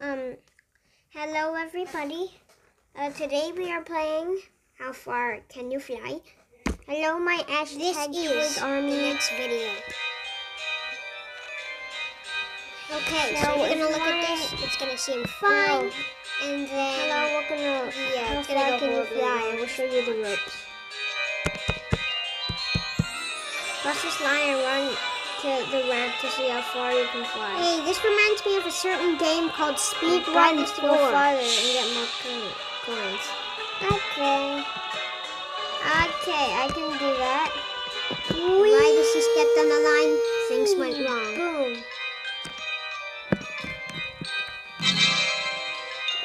Um, hello everybody. Uh, today we are playing How Far Can You Fly? Hello, my hashtag this is Army. the next video. Okay, So so we're gonna look at this. It's gonna seem fine, and then Hello, we're gonna. Yeah, how far can you fly? I will show you the ropes. Cross this line and run to the ramp to see how far you can fly. hey, this reminds me of a certain game called Speed Run Run to go 4. farther and get more coins. Okay. Okay, I can do that. Right as he stepped on the line, things went wrong. Boom.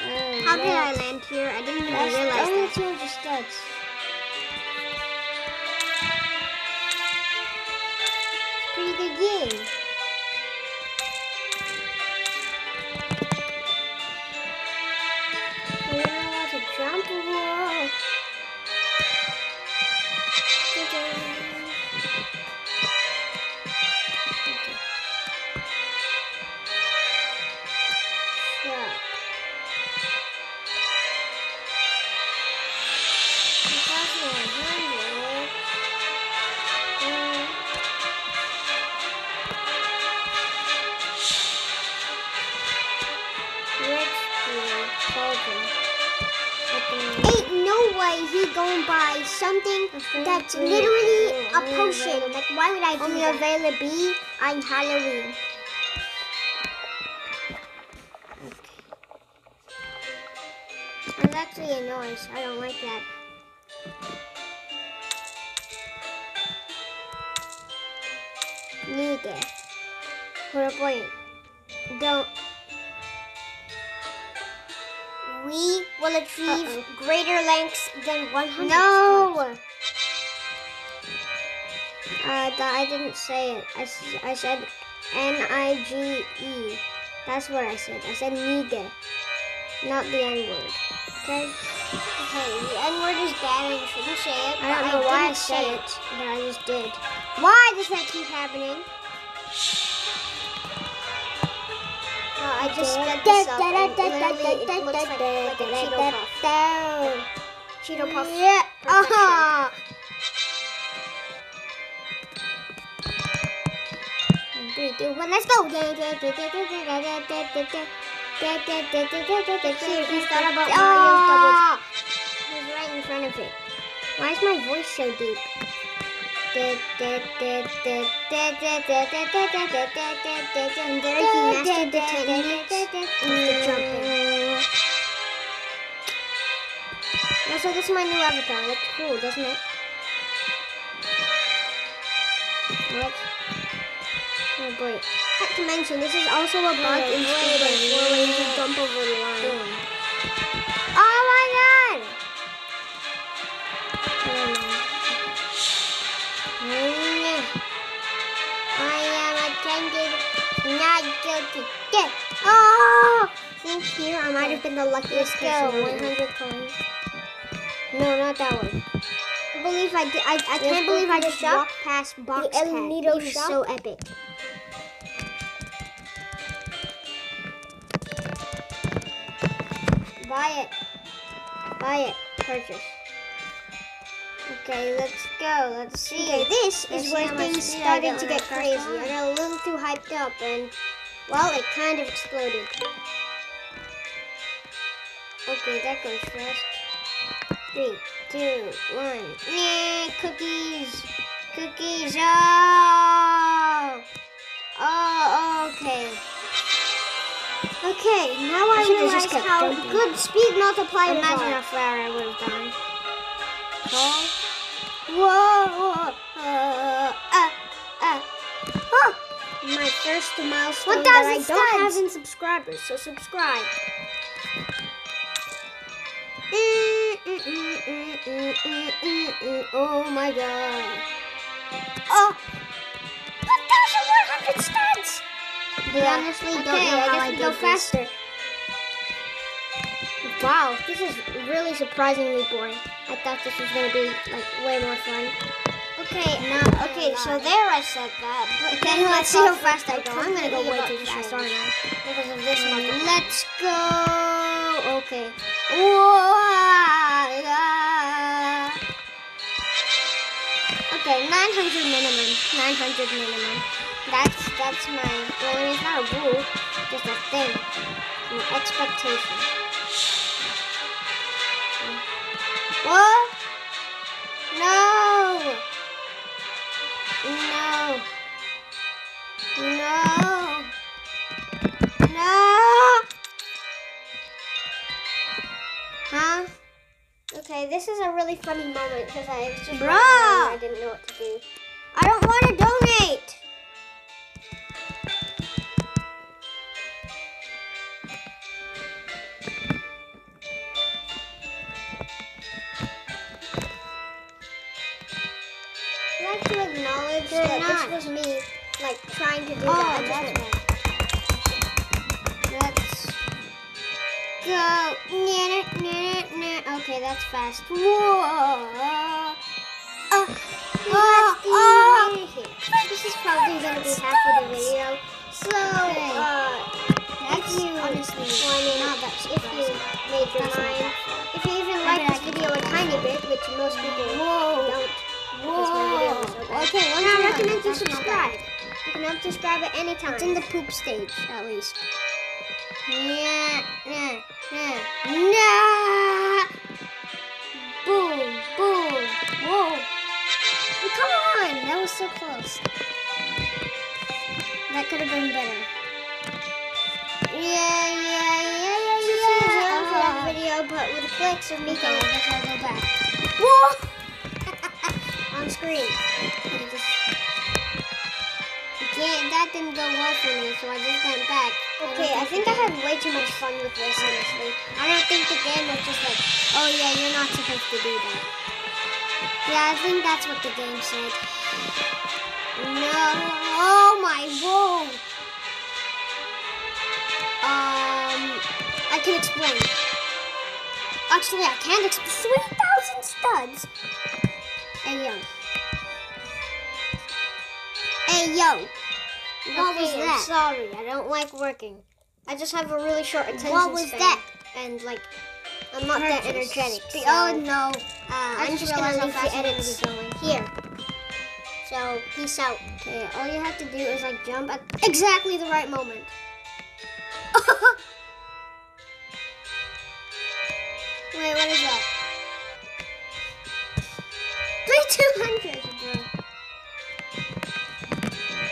Oh, How did I land here? I didn't even That's realize only that. 200 studs. Pretty good game. Okay, that's three, literally a potion. Like, why would I do Only that? available on Halloween. That's actually a noise. I don't like that. Nigga. For a point. Don't. We will achieve Uh-oh. greater lengths than 100. No! Uh, th- I didn't say it. I, I said N-I-G-E. That's what I said. I said nigga. Not the N-word. Okay? Okay, the N word is bad and you shouldn't say it. I don't know why I said say it, but I just did. Why does that keep happening? Well, I just sped this up and literally it looks like, like a Cheeto Puff. Cheeto Puff. Yeah. Uh-huh. Three, two, one, let's go. See, he thought about Ah! He's right in front of it. Why is my voice so deep? And there he mastered the techniques of the jumping. Also, this is my new avatar. Looks cool, doesn't it? What? Oh boy. Not to mention, this is also a bug Wait, in Speedrun where you jump over the line. Oh my god! Never mind. Mm, I am attended, not guilty. Get. Oh! think here I might have been the luckiest person. 100 coins. No, not that one. I believe I did. I, I can't believe I just walked past Box El. Nido shop. so epic. Buy it. Buy it. Purchase. Okay, let's go. Let's see. Okay, this Let's is where things started to get crazy. I got a little too hyped up, and well, it kind of exploded. Okay, that goes fast. Three, two, one. Yeah, cookies. Cookies. Oh. Oh, okay. Okay, now I, I realize how jumping. good speed multipliers Imagine are. how far I would have gone. Oh. Whoa. Uh, uh, uh. Oh, my first milestone 1,000 that I don't studs. have in subscribers, so subscribe. Mm, mm, mm, mm, mm, mm, mm, mm. Oh my god. Oh, 1,100 Yeah. honestly don't Okay, know I how guess I did go this. faster. Wow, this is really surprisingly boring. I thought this was gonna be like way more fun. Okay, now uh, okay, so there I said that. But Okay, then I let's see how fast I go. I'm gonna go way too fast, aren't I? Because of this multiplier. Let's go. Okay. Whoa. Okay, 900 minimum. 900 minimum. That's that's my. Well, it's not a rule, just a thing, an expectation. What? No. No. No. No. Huh? Okay, this is a really funny moment because I was just Bruh. running around and I didn't know what to do. I don't want to fast. Whoa. Uh, oh, do. This is probably going to be half of the video. So, uh, if you, honestly well, I mean, not that if you made your mind, if you even like this video a tiny bit, which most people Whoa. don't, Whoa. my video was so bad. Okay, one I recommend you subscribe. You can unsubscribe at any time. It's in the poop stage, at least. Yeah, yeah, yeah. Nah. That was so close. That could have been better. Yeah, yeah, yeah, yeah, This is a yeah. Minecraft Uh, video, but with clips of me I going guess I'll go back. Whoa! on screen. Just- can't, that didn't go well for me, so I just went back. Okay, I think I had way too much fun with this, honestly. I don't think the game was just like, oh yeah, you're not supposed to do that. Yeah, I think that's what the game said. No. Oh my, whoa. Um, I can explain. Actually, I can't explain. 3,000 studs. Hey, yo. Hey, yo. What was Okay, I'm sorry, I don't like working. I just have a really short attention span. What was span, that? And like, I'm not that energetic. So oh no. Uh, I'm just gonna leave the edits going. here. So, peace out. Okay, all you have to do is like jump at exactly the right moment. Wait, what is that? 3200,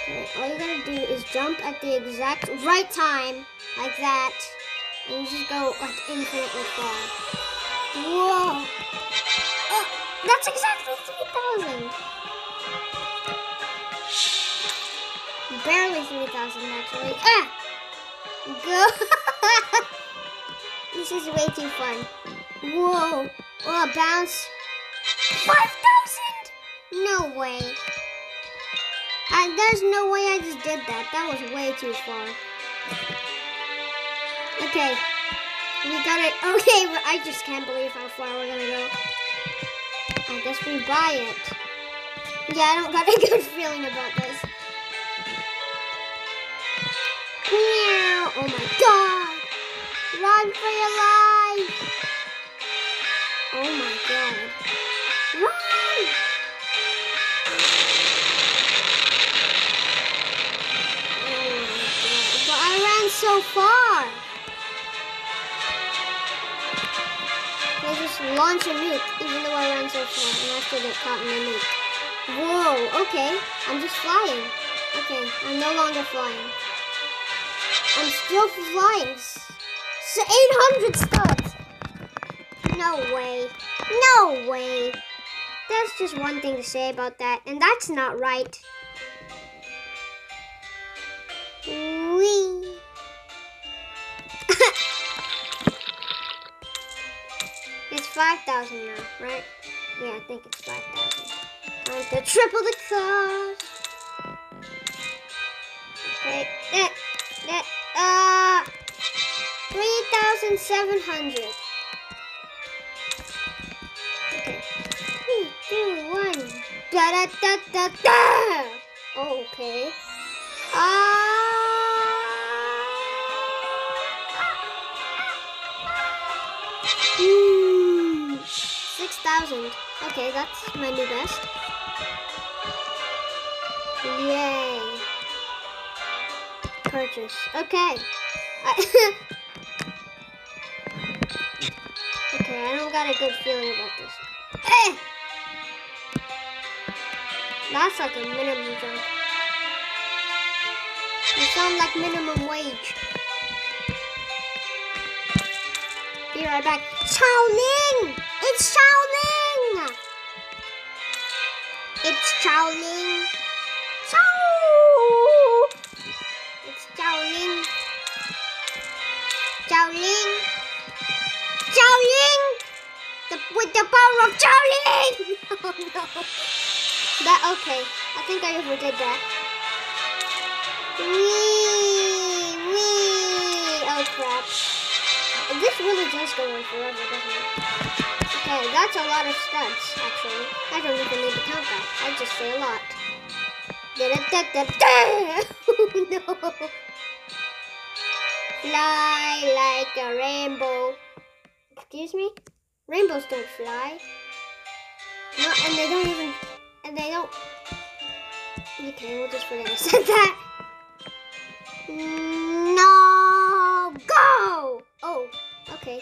okay, all you gotta do is jump at the exact right time, like that, and you just go like infinitely far. Whoa! Oh, that's exactly 3000! Barely 3,000 actually. Ah! Go! this is way too fun. Whoa! Oh, bounce. 5,000? No way. I, there's no way I just did that. That was way too far. Okay. We got it. Okay, I just can't believe how far we're gonna go. I guess we buy it. Yeah, I don't got a good feeling about this. Meow. Oh my god. Run for your life. Oh my god. Run. Oh my god. But I ran so far. They just launch a nuke even though I ran so far and I still get caught in the nuke. Whoa, okay. I'm just flying. Okay, I'm no longer flying. I'm still flying. S- s- 800 studs. No way. No way. There's just one thing to say about that, and that's not right. Wee. it's 5,000 now, right? Yeah, I think it's 5,000. Time to triple the cost. Okay, that, that, uh, 3,700. Okay. Three, two, one! Da da da da da. Okay. Ah. Six thousand. Okay, that's my new best. Yay. Purchase. Okay. I okay, I don't got a good feeling about this. Eh! That's like a minimum jump. You sound like minimum wage. Be right back. Shaolin! It's Shaolin! It's Shaolin. With the power of Shaolin! Oh no. That, okay. I think I overdid that. Wee! Wee! Oh crap. This really does go on forever, doesn't it? Okay, that's a lot of stunts, actually. I don't even need to count that. I just say a lot. Da-da-da-da-da! Oh no! Fly like a rainbow. Excuse me? Rainbows don't fly. No, and they don't even, and they don't. Okay, we'll just forget I said that. No, go! Oh, okay.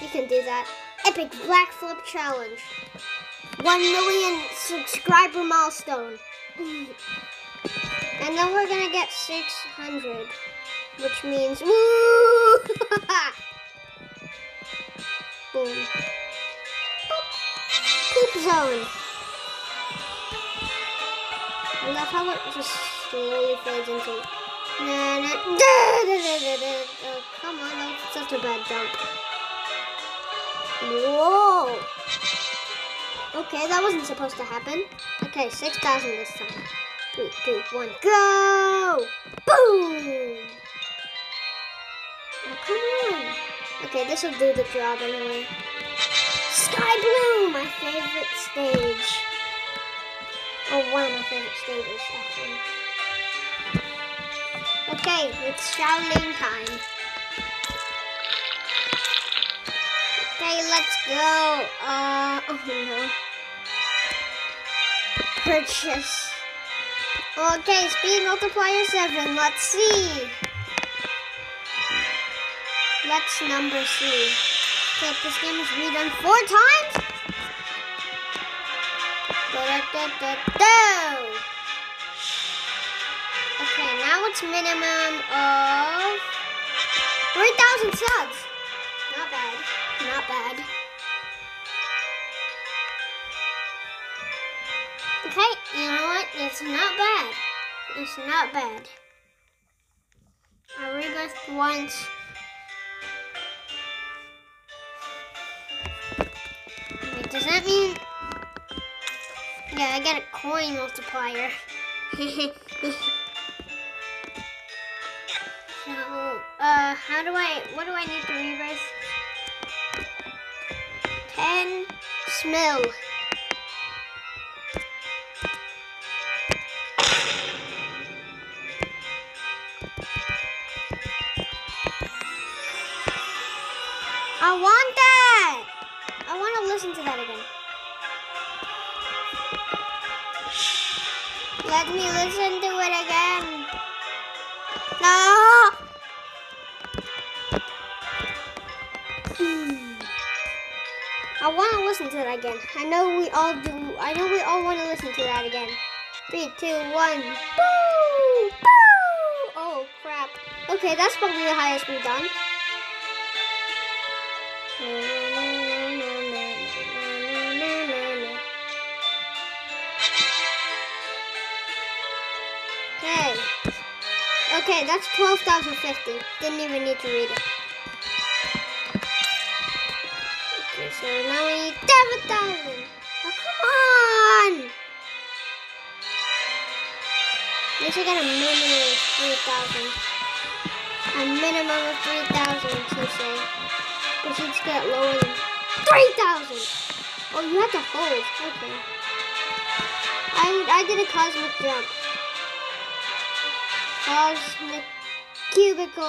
You can do that. Epic Black Flip Challenge. One million subscriber milestone. And then we're gonna get 600, which means woo! Boom. Zone. I love how it just slowly fades into. Na, na, da, da, da, da, da. Oh, come on, that was such a bad jump. Whoa! Okay, that wasn't supposed to happen. Okay, 6,000 this time. Three, two, one, go! Boom! Oh, come on. Okay, this will do the job anyway. Sky Blue, my favorite stage. Oh, one of my favorite stages, actually. Okay, it's Shaolin time. Okay, let's go. Uh, oh no. Purchase. Okay, speed multiplier 7. Let's see. Let's number C. Okay, this game is redone four times. Okay, now it's minimum of 3,000 subs. Not bad. Not bad. Okay, you know what? It's not bad. It's not bad. I rebirthed once. Does that mean? Yeah, I got a coin multiplier. so, uh, how do I? What do I need to rebirth? Ten smell. Let me listen to it again. No. Hmm. I want to listen to that again. I know we all do. I know we all want to listen to that again. Three, two, one. Boo! Boo! Oh crap. Okay, that's probably the highest we've done. Okay, that's 12,050. Didn't even need to read it. Okay, so now we need 7,000. Oh, come on! At least I got a minimum of 3,000. A minimum of 3,000, to say. But should get lower than 3,000! Oh, you have to hold. Okay. I, I did a cosmic jump. Cosmic cubicle.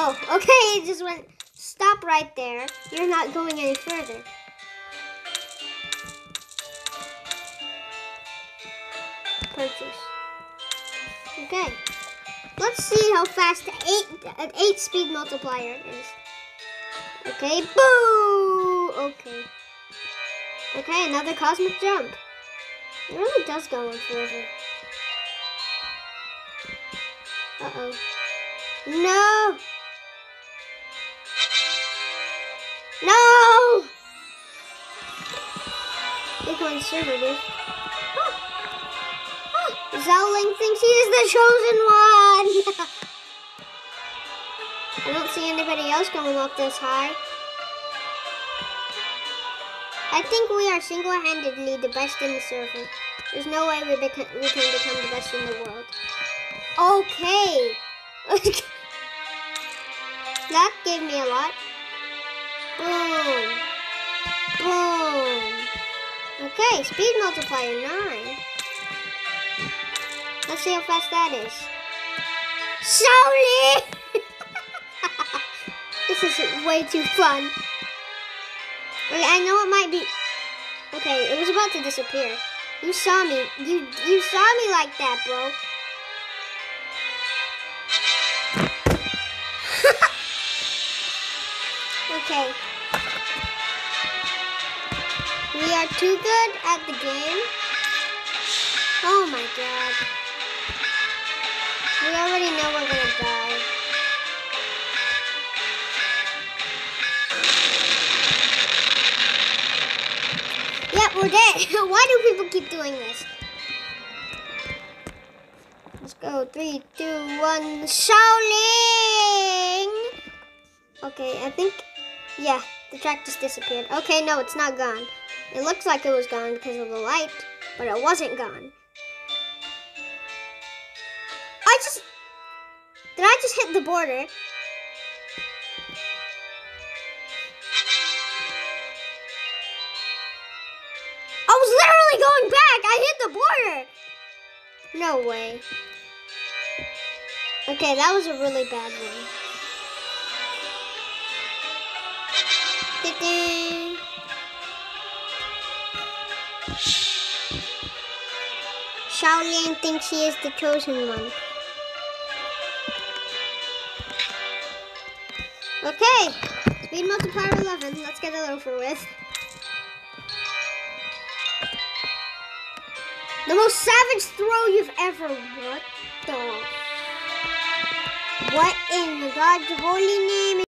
Oh, okay, it just went, stop right there. You're not going any further. Purchase. Okay. Let's see how fast eight, an eight speed multiplier is. Okay, boo! Okay. Okay, another cosmic jump. It really does go on forever. Uh-oh. No! No! Big one server, dude. Thinks he is the chosen one! I don't see anybody else going up this high. I think we are single-handedly the best in the server. There's no way we, we can become the best in the world. Okay. that gave me a lot. Boom. Boom. Okay, speed multiplier 9. Let's see how fast that is. Slowly! this is way too fun. Okay, I know it might be... Okay, it was about to disappear. You saw me. You you saw me like that, bro. okay. We are too good at the game. Oh my god. We already know we're gonna die. We're dead. Why do people keep doing this? Let's go. Three, two, one. Shaolin! Okay, I think, yeah, the track just disappeared. Okay, no, it's not gone. It looks like it was gone because of the light, but it wasn't gone. I just, did I just hit the border? No way. Okay, that was a really bad one. Shaolin thinks he is the chosen one. Okay, speed multiplier 11. Let's get it over with. The most savage throw you've ever. What the? What in God's holy name